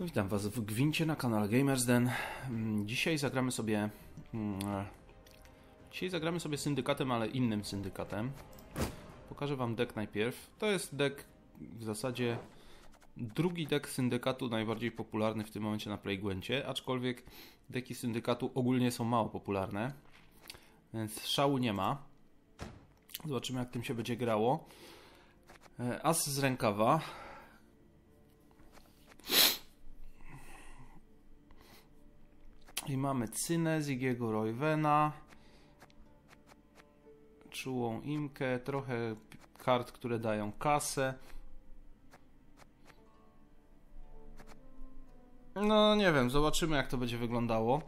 No, witam Was w Gwincie na kanale Gamersden. Mm, Dzisiaj zagramy sobie. mm, Dzisiaj zagramy sobie syndykatem, ale innym syndykatem. Pokażę Wam deck najpierw. To jest deck w zasadzie drugi deck syndykatu, najbardziej popularny w tym momencie na Playgwencie, aczkolwiek deki syndykatu ogólnie są mało popularne, więc szału nie ma. Zobaczymy, jak tym się będzie grało. E, As z rękawa. I mamy Cynę, Zigiego Roywena, Czułą Imkę, trochę kart, które dają kasę. No nie wiem, zobaczymy jak to będzie wyglądało.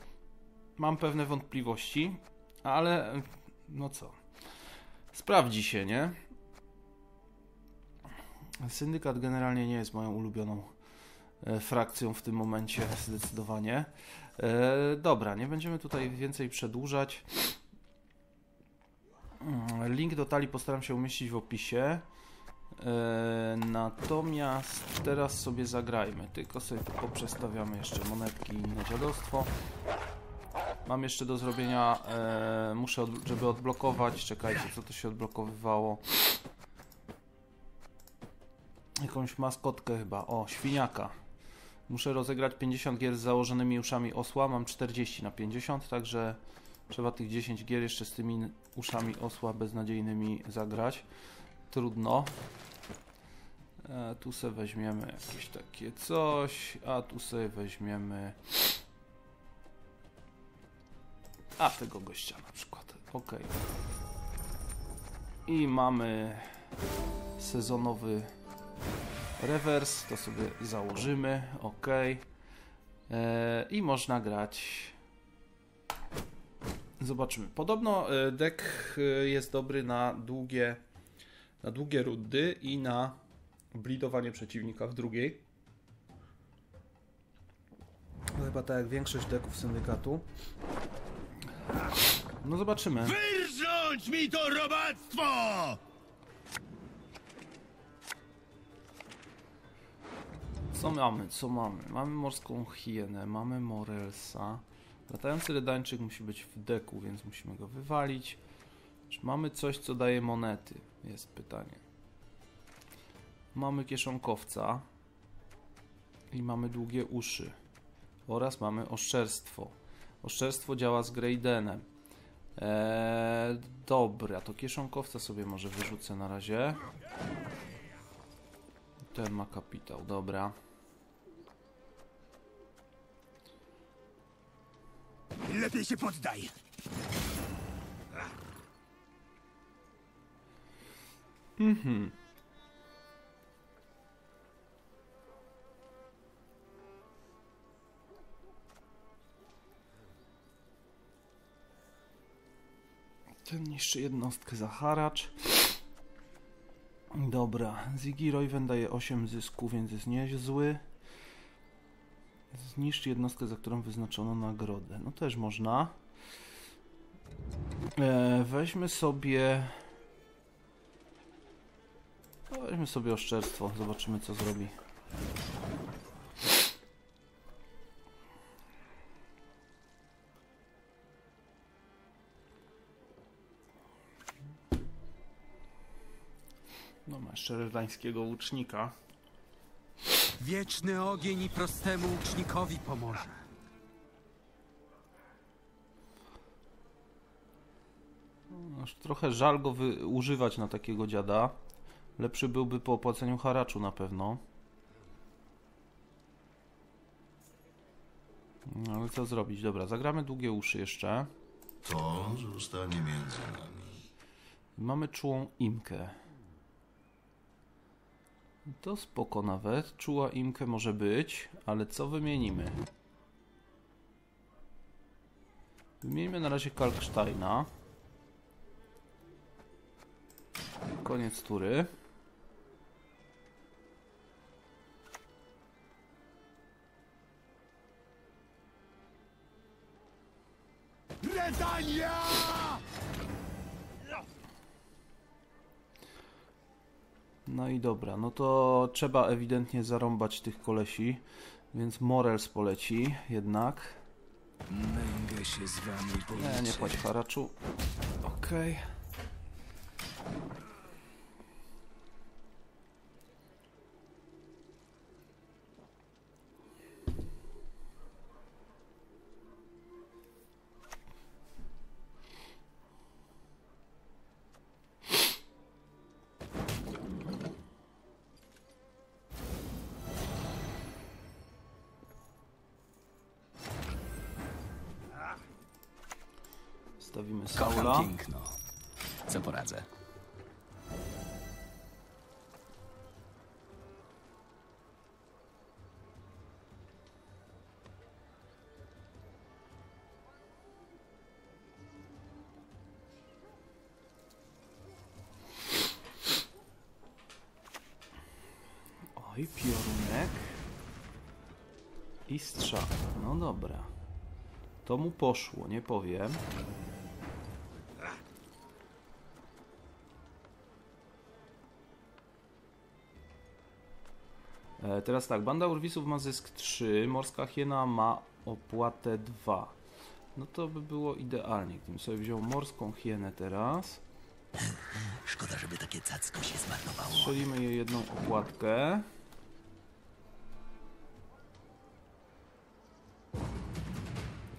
Mam pewne wątpliwości, ale no co. Sprawdzi się, nie? Syndykat generalnie nie jest moją ulubioną e, frakcją w tym momencie, zdecydowanie. E, dobra, nie będziemy tutaj więcej przedłużać. Mm, Link do talii postaram się umieścić w opisie. E, natomiast teraz sobie zagrajmy. Tylko sobie poprzestawiamy jeszcze monetki i inne dziadostwo. Mam jeszcze do zrobienia, e, muszę, od, żeby odblokować, czekajcie, co to się odblokowywało. Jakąś maskotkę chyba, o, świniaka. Muszę rozegrać 50 gier z założonymi uszami osła, mam 40 na 50, także trzeba tych 10 gier jeszcze z tymi uszami osła beznadziejnymi zagrać. Trudno. E, tu sobie weźmiemy jakieś takie coś, a tu sobie weźmiemy... A, tego gościa na przykład. Ok. I mamy sezonowy rewers. To sobie założymy. Ok. E, I można grać. Zobaczymy. Podobno e, deck e, jest dobry na długie, na długie rundy i na blidowanie przeciwnika w drugiej. Chyba tak jak większość decków syndykatu. No zobaczymy. Wyrządź mi to robactwo! Co mamy? Co mamy? Mamy morską hienę, mamy Morelsa. Latający redańczyk musi być w deku, więc musimy go wywalić. Czy mamy coś, co daje monety? Jest pytanie. Mamy kieszonkowca. I mamy długie uszy. Oraz mamy oszczerstwo. Oszczerstwo działa z Greydenem. Eee, dobra, to kieszonkowca sobie może wyrzucę na razie. Ten ma kapitał, dobra. Lepiej się poddaj. Mhm. Ten niszczy jednostkę za haracz. Dobra, Ziggy Royven daje 8 zysku, więc jest niezły. Zniszcz jednostkę, za którą wyznaczono nagrodę. No też można. E, weźmy sobie... Weźmy sobie oszczerstwo, zobaczymy co zrobi. No ma jeszcze redańskiego łucznika. Wieczny ogień i prostemu łucznikowi pomoże. Aż trochę żal go używać na takiego dziada. Lepszy byłby po opłaceniu haraczu na pewno. No ale co zrobić? Dobra, zagramy długie uszy jeszcze. To zostanie między nami. Mamy czułą imkę. To spoko nawet. Czuła imkę może być, ale co wymienimy? Wymieńmy na razie Kalksteina. Koniec tury. No i dobra, no to trzeba ewidentnie zarąbać tych kolesi. Więc Morels poleci jednak. Męgę się z wami Nie, nie policzę. płać haraczu. Okej. Stawimy Oj, piorunek. I strzał. No dobra. To mu poszło, nie powiem. E, teraz tak, banda urwisów ma zysk 3, morska hiena ma opłatę 2. No to by było idealnie, gdybym sobie wziął morską hienę teraz. Szkoda, żeby takie cacko się zmarnowało. Strzelimy jej jedną opłatkę.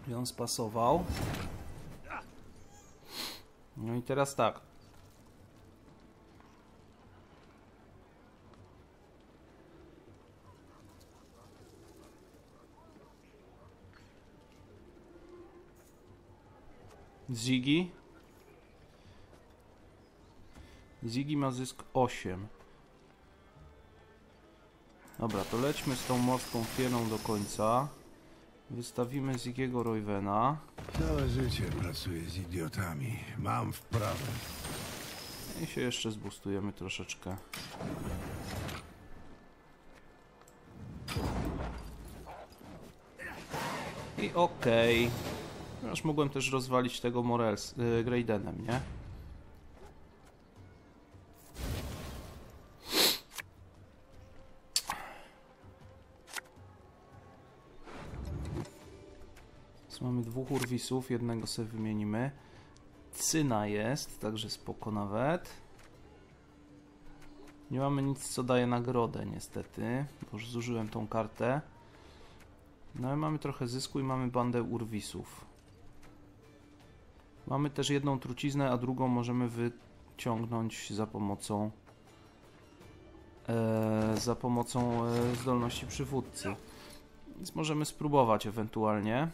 I on spasował. No i teraz tak. Ziggy. Ziggy ma zysk 8. Dobra, to lećmy z tą morską hieną do końca. Wystawimy Zigiego Roywena. Całe życie pracuję z idiotami. Mam wprawę. I się jeszcze zbustujemy troszeczkę. I okej. Już mogłem też rozwalić tego Morels, y, Graydenem, nie? Dwóch urwisów, jednego sobie wymienimy. Cyna jest, także spoko nawet. Nie mamy nic, co daje nagrodę, niestety, bo już zużyłem tą kartę. No ale mamy trochę zysku i mamy bandę urwisów. Mamy też jedną truciznę, a drugą możemy wyciągnąć za pomocą e, za pomocą e, zdolności przywódcy. Więc możemy spróbować ewentualnie.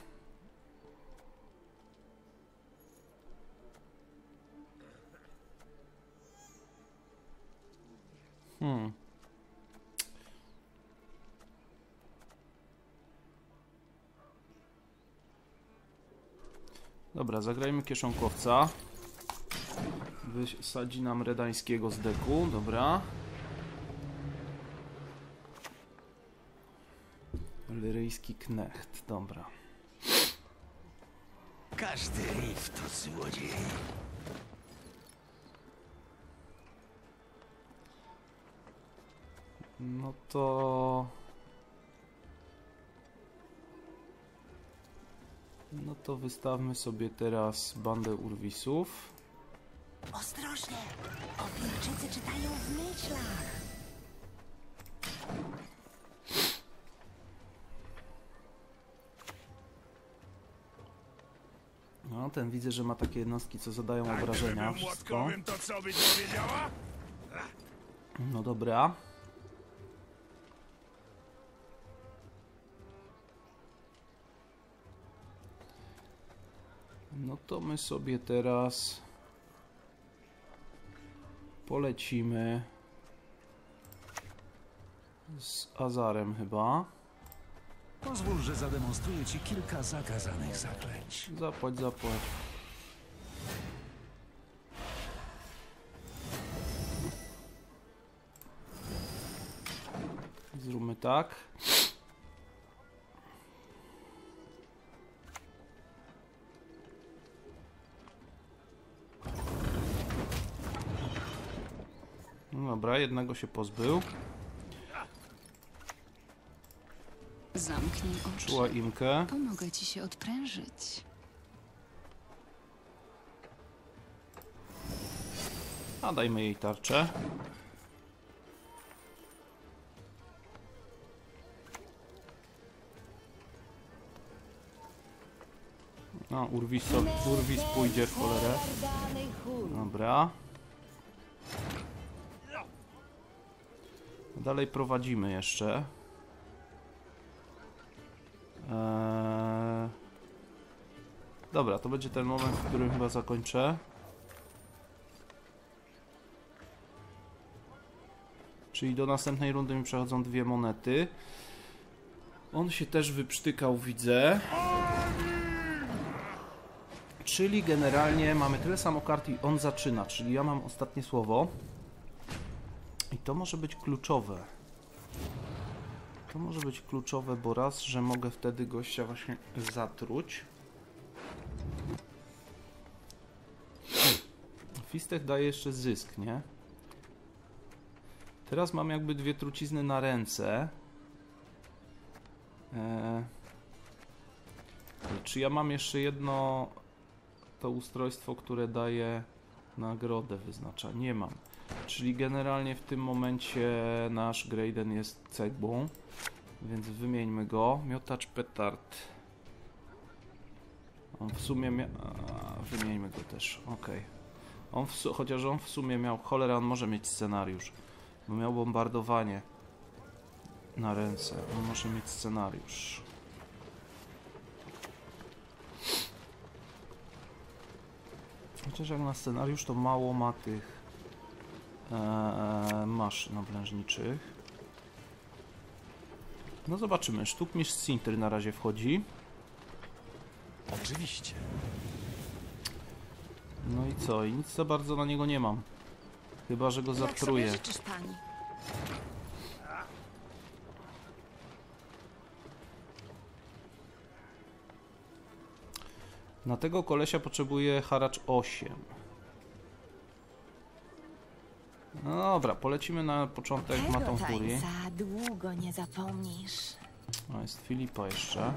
Dobra, zagrajmy kieszonkowca. Wysadzi nam redańskiego z deku, dobra. Lyryjski knecht, dobra. Każdy rif to złodziej. No to... No to wystawmy sobie teraz bandę urwisów. Ostrożnie! Ofiarczycy czytają w myślach. No, ten widzę, że ma takie jednostki, co zadają obrażenia. Wszystko. to co byś powiedziała? No dobra. No to my sobie teraz polecimy z Azarem chyba. Pozwól, że zademonstruję ci kilka zakazanych zaklęć. Zapłać, zapłać. Zróbmy tak. Dobra, jednego się pozbył. Zamknij oczy. Czuła imkę. Pomogę ci się odprężyć. A dajmy jej tarczę. No, Urwis, Urwis pójdzie w cholerę. Dobra. Dalej prowadzimy jeszcze. Eee... Dobra, to będzie ten moment, w którym chyba zakończę. Czyli do następnej rundy mi przechodzą dwie monety. On się też wyprztykał, widzę. Czyli generalnie mamy tyle samo kart i on zaczyna, czyli ja mam ostatnie słowo. I to może być kluczowe. To może być kluczowe, bo raz, że mogę wtedy gościa właśnie zatruć. Fistek daje jeszcze zysk, nie? Teraz mam jakby dwie trucizny na ręce. Eee, czy ja mam jeszcze jedno to ustrojstwo, które daje nagrodę wyznacza? Nie mam. Czyli generalnie w tym momencie nasz Graden jest cegłą, więc wymieńmy go. Miotacz petard. On w sumie mia... Wymieńmy go też, okej. On su... Chociaż on w sumie miał... Cholera, on może mieć scenariusz. Bo miał bombardowanie na ręce. On może mieć scenariusz. Chociaż jak na scenariusz to mało ma tych e, maszyn oblężniczych. No zobaczymy. Sztukmistrz Sinter na razie wchodzi. Oczywiście. No i co? I nic za bardzo na niego nie mam. Chyba, że go Jak sobie zatruję. życzysz, pani? Na tego kolesia potrzebuję haracz 8. No dobra, polecimy na początek Matą Furii. długo nie zapomnisz. O, jest Filipa jeszcze.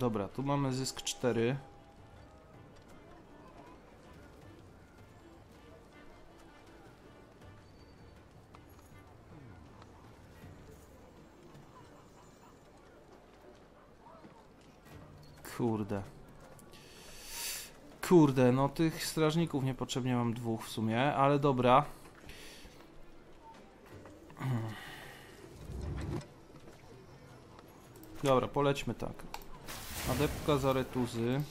Dobra, tu mamy zysk 4. Kurde. Kurde, no tych strażników niepotrzebnie mam dwóch w sumie, ale dobra. Dobra, polećmy tak. Adeptka Zaretuzy.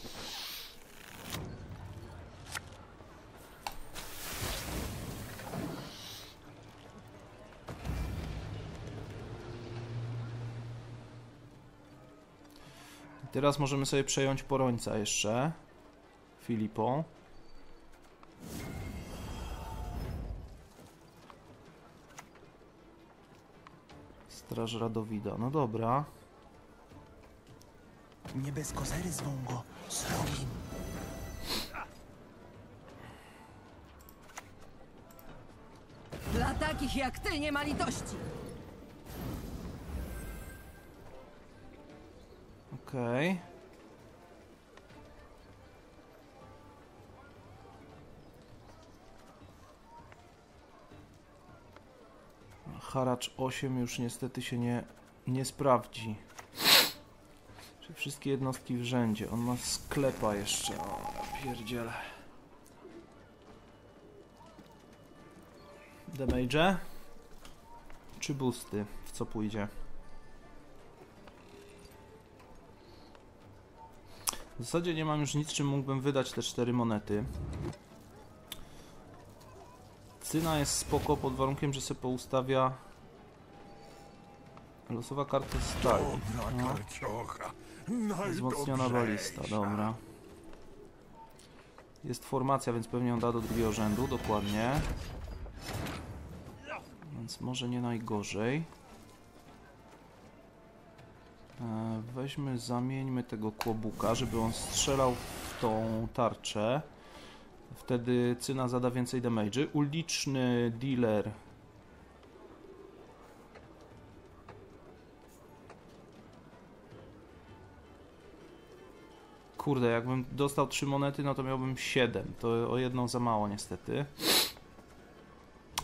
Teraz możemy sobie przejąć porońca jeszcze. Filipą. Straż Radowida. No dobra. Nie bez kozery zwą go srogim. Dla takich jak ty nie ma litości. Okej. Haracz 8 już niestety się nie, nie sprawdzi. Wszystkie jednostki w rzędzie. On ma sklepa jeszcze. O, pierdziele. Damage? Czy boosty? W co pójdzie? W zasadzie nie mam już nic, czym mógłbym wydać te cztery monety. Cyna jest spoko pod warunkiem, że sobie poustawia losowa karta stali. Dobra karciocha. Wzmocniona balista, dobra. Jest formacja, więc pewnie ją da do drugiego rzędu, dokładnie. Więc może nie najgorzej. E, Weźmy, zamieńmy tego kłobuka, żeby on strzelał w tą tarczę. Wtedy Cyna zada więcej damage'y. Uliczny dealer. Kurde, jakbym dostał 3 monety, no to miałbym 7. To o jedną za mało niestety.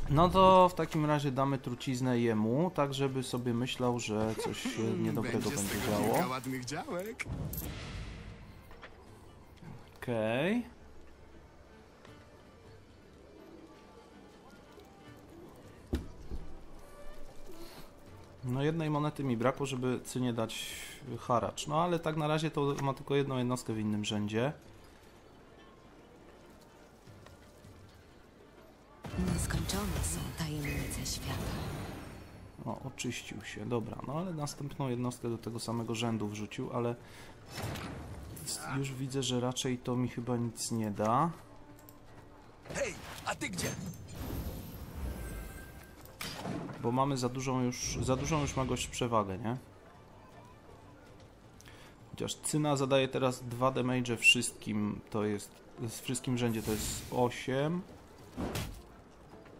No to w takim razie damy truciznę jemu, tak żeby sobie myślał, że coś niedobrego będzie działo. ładnych działek. No jednej monety mi brakło, żeby cynie dać haracz. No ale tak na razie to ma tylko jedną jednostkę w innym rzędzie. Nieskończone są tajemnice świata. O, oczyścił się, dobra. No ale następną jednostkę do tego samego rzędu wrzucił, ale już widzę, że raczej to mi chyba nic nie da. Hej, a ty gdzie? Bo mamy za dużą już, za dużą już ma gość przewagę, nie? Chociaż Cyna zadaje teraz 2 damage wszystkim, to jest, z wszystkim rzędzie to jest 8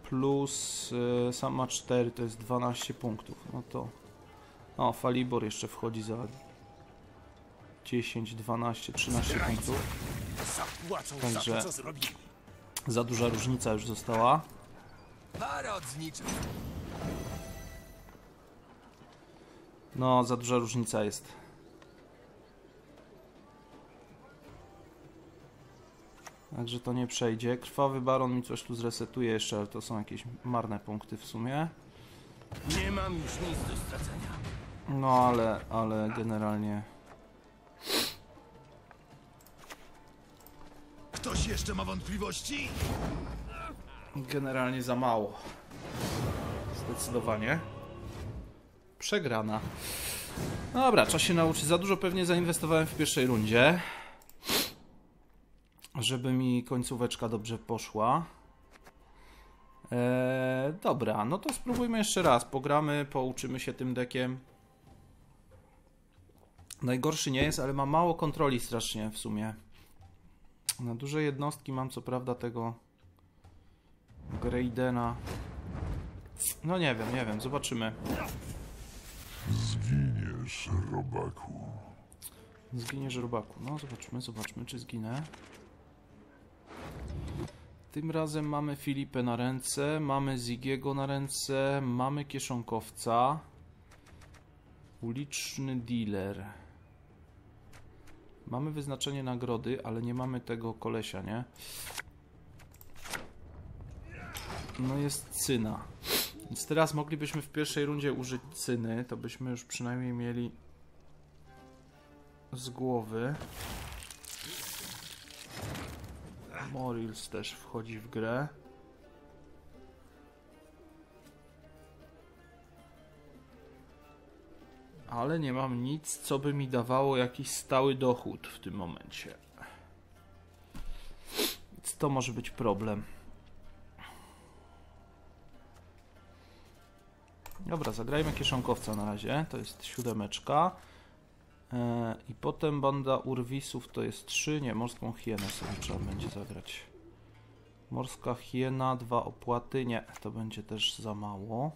plus y, sam ma 4, to jest 12 punktów, no to o, Falibor jeszcze wchodzi za 10, 12, 13 punktów, Także- za duża różnica już została. Narod No, za duża różnica jest. Także to nie przejdzie. Krwawy baron mi coś tu zresetuje jeszcze, ale to są jakieś marne punkty w sumie. Nie mam już nic do stracenia. No, ale, ale generalnie... Ktoś jeszcze ma wątpliwości? Generalnie za mało. Zdecydowanie. Przegrana. Dobra, trzeba się nauczyć. Za dużo pewnie zainwestowałem w pierwszej rundzie. Żeby mi końcóweczka dobrze poszła. Eee, dobra, no to spróbujmy jeszcze raz. Pogramy, pouczymy się tym dekiem. Najgorszy nie jest, ale ma mało kontroli strasznie w sumie. Na duże jednostki mam co prawda tego Greydena. No nie wiem, nie wiem, zobaczymy. Zginiesz, robaku. Zginiesz robaku. No zobaczmy, zobaczmy czy zginę. Tym razem mamy Filipę na ręce, mamy Zigiego na ręce, mamy kieszonkowca. Uliczny dealer. Mamy wyznaczenie nagrody, ale nie mamy tego kolesia, nie? No jest cyna. Więc teraz moglibyśmy w pierwszej rundzie użyć cyny, to byśmy już przynajmniej mieli z głowy. Morils też wchodzi w grę. Ale nie mam nic, co by mi dawało jakiś stały dochód w tym momencie. Więc to może być problem. Dobra, zagrajmy kieszonkowca na razie. To jest siódemeczka. E, I potem banda urwisów to jest 3. Nie, morską hienę sobie trzeba będzie zagrać. Morska hiena, dwa opłaty. Nie, to będzie też za mało.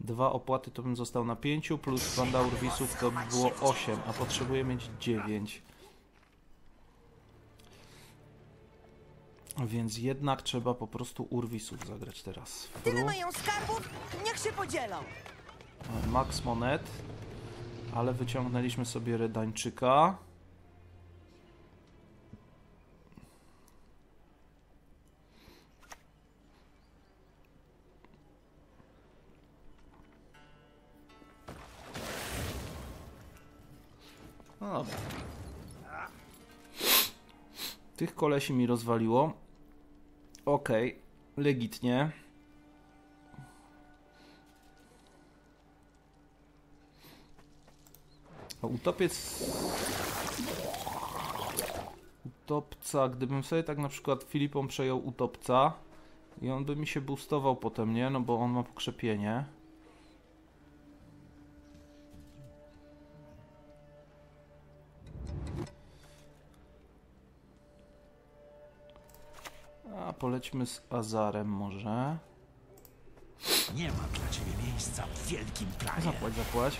Dwa opłaty to bym został na 5, plus banda urwisów to by było 8, a potrzebuję mieć 9. Więc jednak trzeba po prostu urwisów zagrać teraz. Tyle mają skarbów, niech się podzielą. Max monet, ale wyciągnęliśmy sobie Redańczyka. No dobra. Tych kolesi mi rozwaliło. Okej, legitnie. No, utopiec... Utopca, gdybym sobie tak na przykład Filipą przejął utopca i on by mi się boostował potem, nie? No bo on ma pokrzepienie. Polećmy z Azarem może. Nie ma dla ciebie miejsca w wielkim planie. Zapłać, zapłać.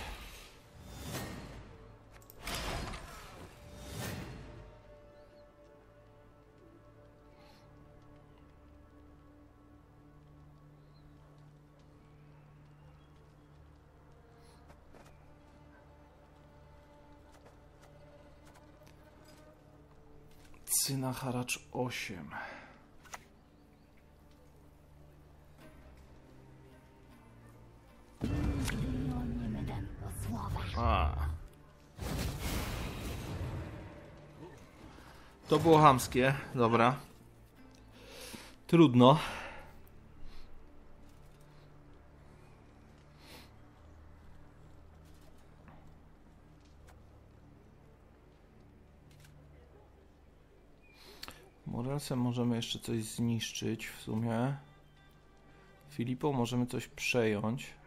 Cyna haracz 8. To było hamskie, dobra. Trudno. Morelsem możemy jeszcze coś zniszczyć w sumie. Filipą możemy coś przejąć.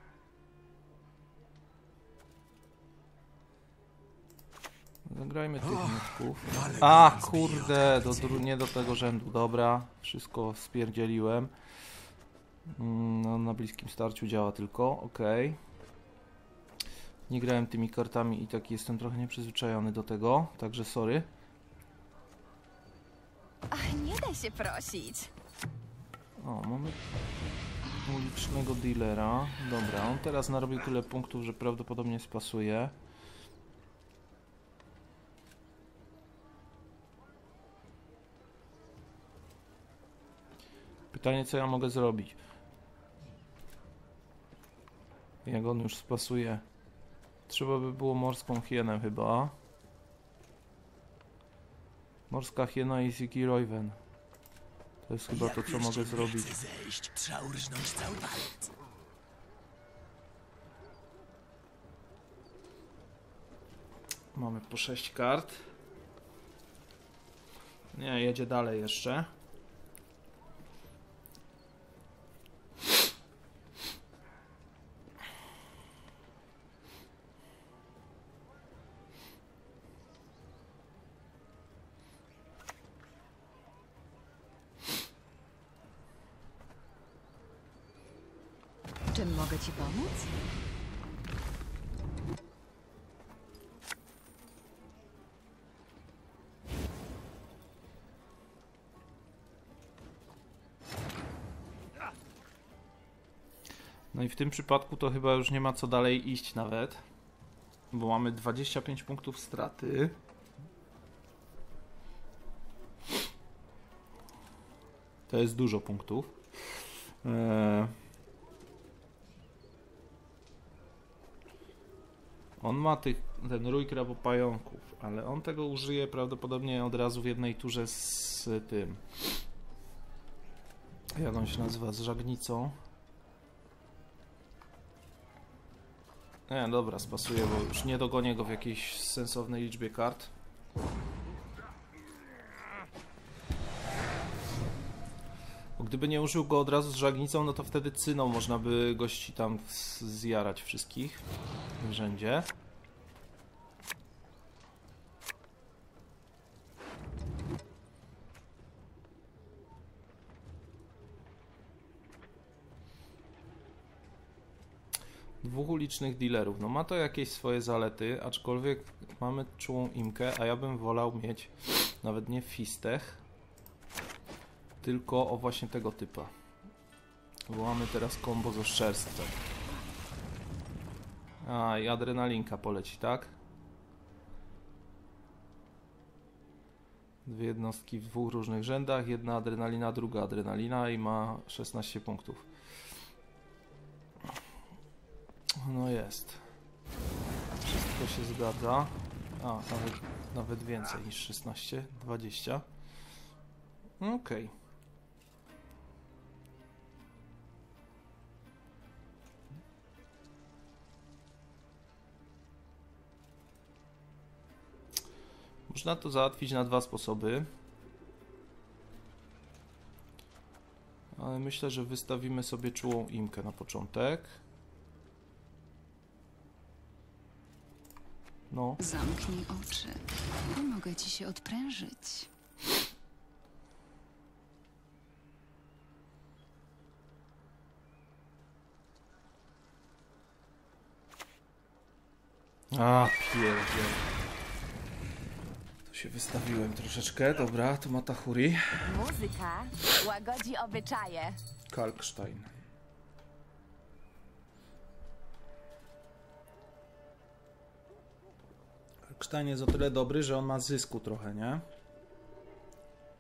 Zagrajmy tych nutków. A, kurde, do, nie do tego rzędu, dobra. Wszystko spierdzieliłem. Mm, No, na bliskim starciu działa tylko, okej. Nie grałem tymi kartami i tak jestem trochę nieprzyzwyczajony do tego, także sorry. Ach, nie daj się prosić. O, mamy ulicznego dealera. Dobra, on teraz narobił tyle punktów, że prawdopodobnie spasuje. Pytanie, co ja mogę zrobić? Jak on już spasuje? Trzeba by było morską hienę chyba. Morska hiena i Ziggy Royven. To jest chyba Jak to, co mogę zrobić. zejść, trzeba urżnąć cały palec. Mamy po 6 kart. Nie, jedzie dalej jeszcze. Czym mogę ci pomóc? No i w tym przypadku to chyba już nie ma co dalej iść nawet. Bo mamy 25 punktów straty. To jest dużo punktów. Eee... On ma tych, ten rój krabopająków, ale on tego użyje prawdopodobnie od razu w jednej turze z tym. Jak on się nazywa? Z żagnicą. Nie, dobra, spasuję, bo już nie dogonię go w jakiejś sensownej liczbie kart. Gdyby nie użył go od razu z żagnicą, no to wtedy cyną można by gości tam zjarać wszystkich w rzędzie. Dwóch ulicznych dealerów. No ma to jakieś swoje zalety, aczkolwiek mamy czułą imkę, a ja bym wolał mieć nawet nie fistech, tylko o właśnie tego typa. Bo mamy teraz kombo z oszczerstwem. A, i adrenalinka poleci, tak? Dwie jednostki w dwóch różnych rzędach, jedna adrenalina, druga adrenalina i ma 16 punktów. No jest. Wszystko się zgadza. A, nawet, nawet więcej niż 16, 20. Okej. Można to załatwić na dwa sposoby. Ale myślę, że wystawimy sobie czułą imkę na początek. No, Zamknij oczy. Pomogę ci się odprężyć. A, pierdziel. Się wystawiłem troszeczkę, dobra, tu Matahuri. Muzyka łagodzi obyczaje. Kalkstein. Kalkstein jest o tyle dobry, że on ma zysku trochę, nie?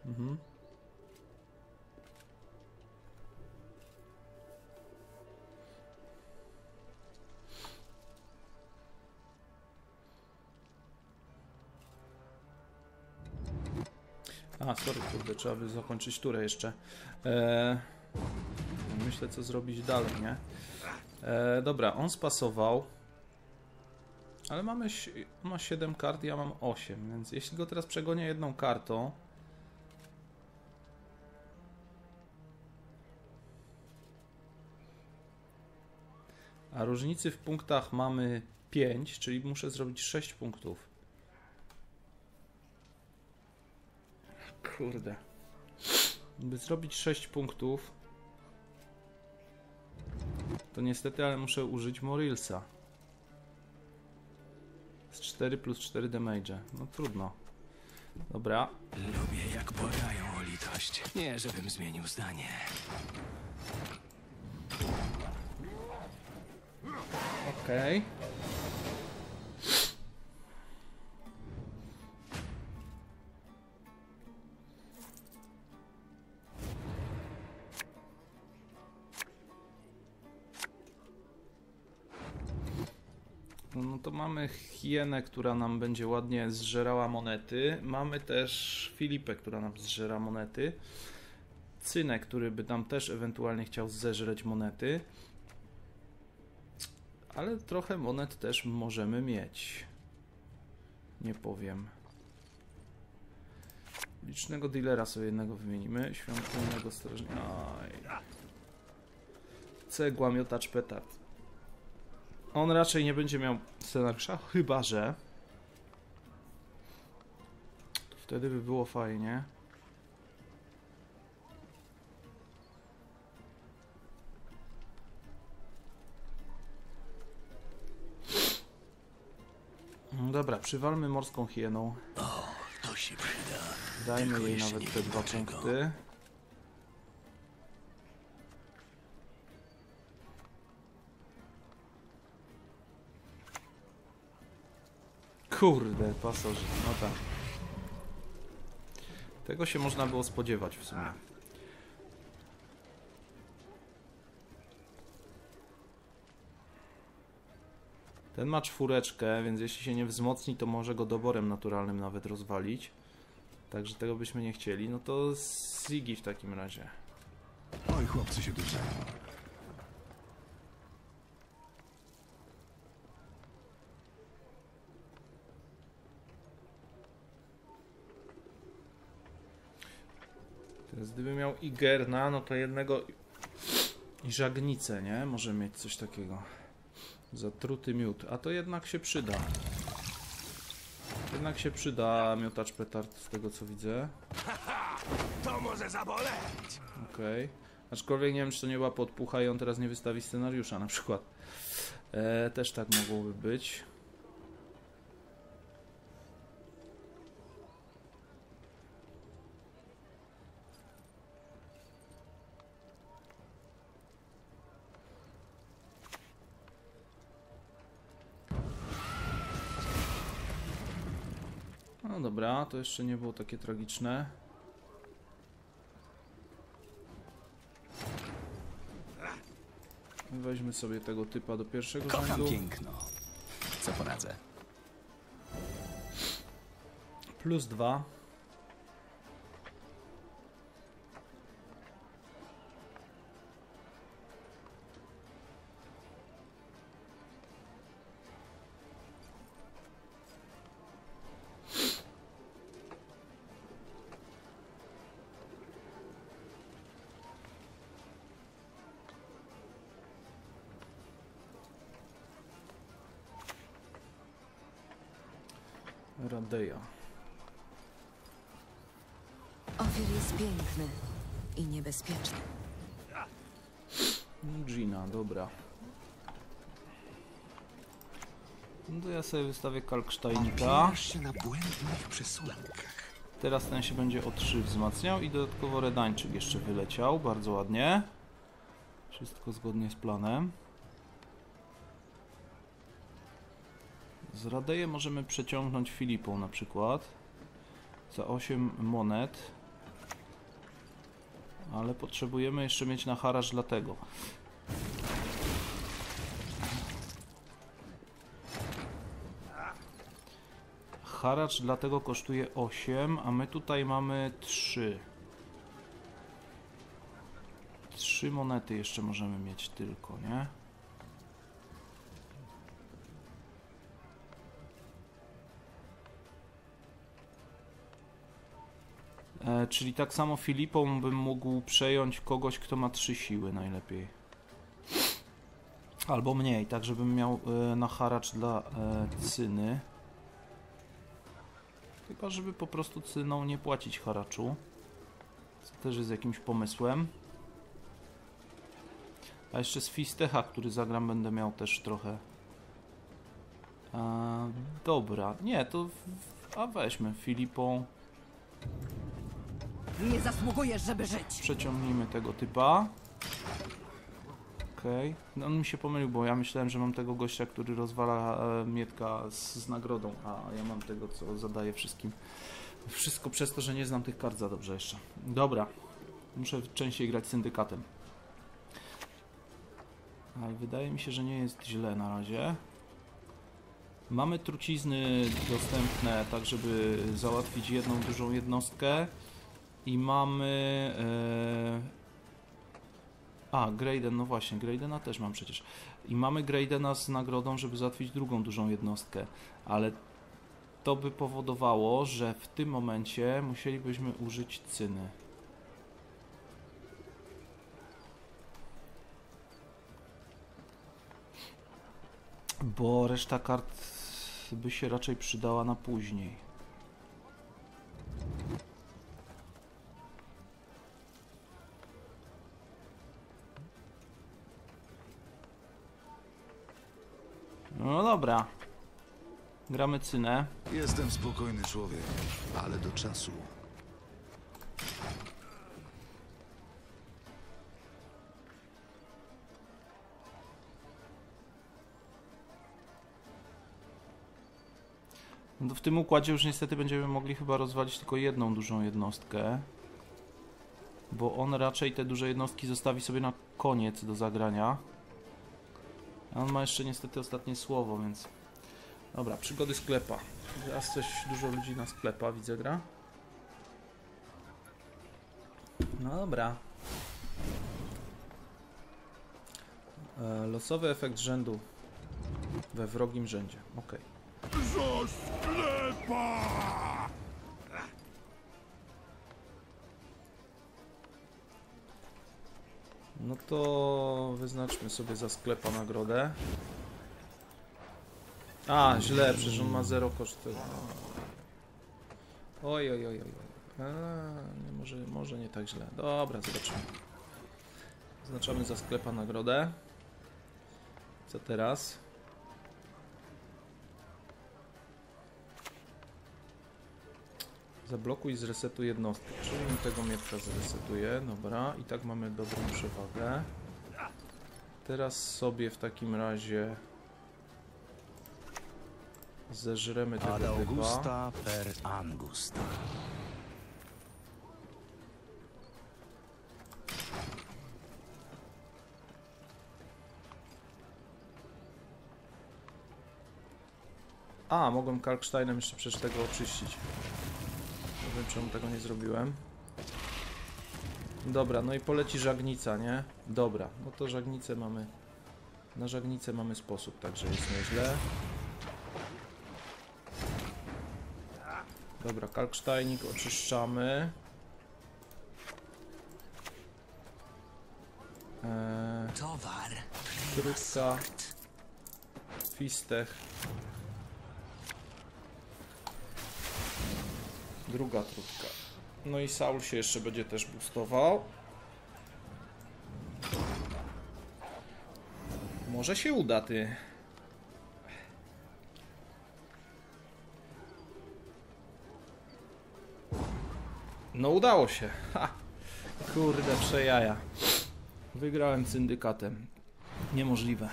Mhm. A, sorry, kurde, trzeba by zakończyć turę jeszcze. Eee, myślę, co zrobić dalej, nie? Eee, dobra, on spasował. Ale mamy, on ma 7 kart, ja mam 8, więc jeśli go teraz przegonię jedną kartą... A różnicy w punktach mamy 5, czyli muszę zrobić 6 punktów. Kurde. By zrobić 6 punktów, to niestety, ale muszę użyć Morilsa. Z 4 plus 4 damage. No trudno. Dobra. Lubię jak błagają o litość. Nie, żebym zmienił zdanie. Okej. No to mamy hienę, która nam będzie ładnie zżerała monety. Mamy też Filipę, która nam zżera monety. Cynę, który by nam też ewentualnie chciał zeżreć monety. Ale trochę monet też możemy mieć. Nie powiem. Licznego dealera sobie jednego wymienimy. Świątynnego strażnika. Cegła, miotacz, petard. On raczej nie będzie miał scenariusza, chyba że. Wtedy by było fajnie. No Dobra, przywalmy morską hieną. To się przyda. Dajmy Tylko jej nawet te dwa punkty. Kurde, pasożyt, no tak. Tego się można było spodziewać w sumie. Ten ma czwóreczkę, więc jeśli się nie wzmocni, to może go doborem naturalnym nawet rozwalić. Także tego byśmy nie chcieli. No to Ziggy w takim razie. Oj, chłopcy się tu Teraz gdyby miał Igerna, no to jednego i żagnicę, nie? Może mieć coś takiego. Zatruty miód. A to jednak się przyda. Jednak się przyda miotacz petard z tego co widzę. To może zaboleć! Okej. Aczkolwiek nie wiem, czy to nie była podpucha i on teraz nie wystawi scenariusza na przykład. E, też tak mogłoby być. Dobra, to jeszcze nie było takie tragiczne. Weźmy sobie tego typa do pierwszego Kocham rzędu. piękno. Co poradzę? Plus dwa. Radeja. Ofiar jest piękny i niebezpieczny. Gina, dobra. No to ja sobie wystawię kalksztajnika. Teraz ten się będzie o 3 wzmacniał i dodatkowo redańczyk jeszcze wyleciał. Bardzo ładnie. Wszystko zgodnie z planem. Z Radeje możemy przeciągnąć Filipą na przykład. Za 8 monet. Ale potrzebujemy jeszcze mieć na haracz dlatego. Haracz dlatego kosztuje 8, a my tutaj mamy 3. 3 monety jeszcze możemy mieć tylko, nie? Czyli tak samo Filipą bym mógł przejąć kogoś, kto ma 3 siły najlepiej. Albo mniej, tak żebym miał e, na haracz dla e, cyny. Chyba, żeby po prostu cyną nie płacić haraczu. Co też jest jakimś pomysłem. A jeszcze z Fistecha, który zagram, będę miał też trochę. A, dobra, nie, to. w- A weźmy Filipą. Nie zasługujesz, żeby żyć. Przeciągnijmy tego typa. Okej. No on mi się pomylił, bo ja myślałem, że mam tego gościa, który rozwala e, Mietka z, z nagrodą, a ja mam tego, co zadaje wszystkim. Wszystko przez to, że nie znam tych kart za dobrze jeszcze. Dobra. Muszę częściej grać syndykatem. Ale wydaje mi się, że nie jest źle na razie. Mamy trucizny dostępne, tak żeby załatwić jedną dużą jednostkę. I mamy... E... A, Grayden, no właśnie, Graydena też mam przecież. I mamy Graydena z nagrodą, żeby załatwić drugą dużą jednostkę. Ale to by powodowało, że w tym momencie musielibyśmy użyć cyny. Bo reszta kart by się raczej przydała na później. No dobra. Gramy cynę. Jestem spokojny człowiek, ale do czasu. No w tym układzie już niestety będziemy mogli chyba rozwalić tylko jedną dużą jednostkę. Bo on raczej te duże jednostki zostawi sobie na koniec do zagrania. On ma jeszcze niestety ostatnie słowo, więc... Dobra, przygody sklepa. Teraz coś dużo ludzi na sklepa, widzę gra. No dobra. E, losowy efekt rzędu we wrogim rzędzie. Ok. No to wyznaczmy sobie za sklepa nagrodę. A, źle, przecież on ma 0 koszty. Oj, oj, oj, oj. A, nie, może, może nie tak źle. Dobra, zobaczymy. Zaznaczamy za sklepa nagrodę. Co teraz? Zablokuj, zresetuj jednostkę. Czyli mi tego mietka zresetuję. Dobra, i tak mamy dobrą przewagę. Teraz sobie w takim razie zeżremy tego Ad. Augusta per Angusta. A, mogłem Kalksteinem jeszcze przecież tego oczyścić. Wiem czemu tego nie zrobiłem. Dobra, no i poleci żagnica, nie? Dobra, no to żagnicę mamy... Na żagnicę mamy sposób, także jest nieźle. Dobra, kalksztajnik oczyszczamy. Eee, Towar. Krótka. Fistech. Druga trudka. No i Saul się jeszcze będzie też boostował. Może się uda, ty. No udało się. Ha. Kurde, przejaja. Wygrałem syndykatem. Niemożliwe.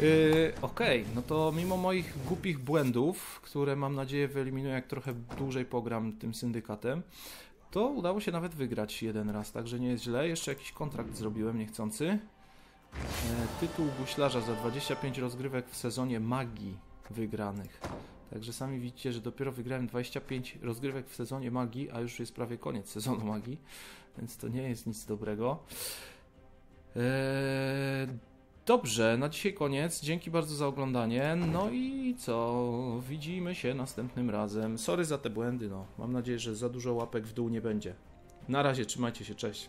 Yy, Okej, no to mimo moich głupich błędów, które mam nadzieję wyeliminuję jak trochę dłużej pogram tym syndykatem, to udało się nawet wygrać jeden raz, także nie jest źle. Jeszcze jakiś kontrakt zrobiłem niechcący. E, tytuł guślarza za 25 rozgrywek w sezonie magii wygranych. Także sami widzicie, że dopiero wygrałem 25 rozgrywek w sezonie magii, a już jest prawie koniec sezonu magii, więc to nie jest nic dobrego. Eee, dobrze, na dzisiaj koniec. Dzięki bardzo za oglądanie. No i co? Widzimy się następnym razem. Sorry za te błędy, no. Mam nadzieję, że za dużo łapek w dół nie będzie. Na razie, trzymajcie się, cześć.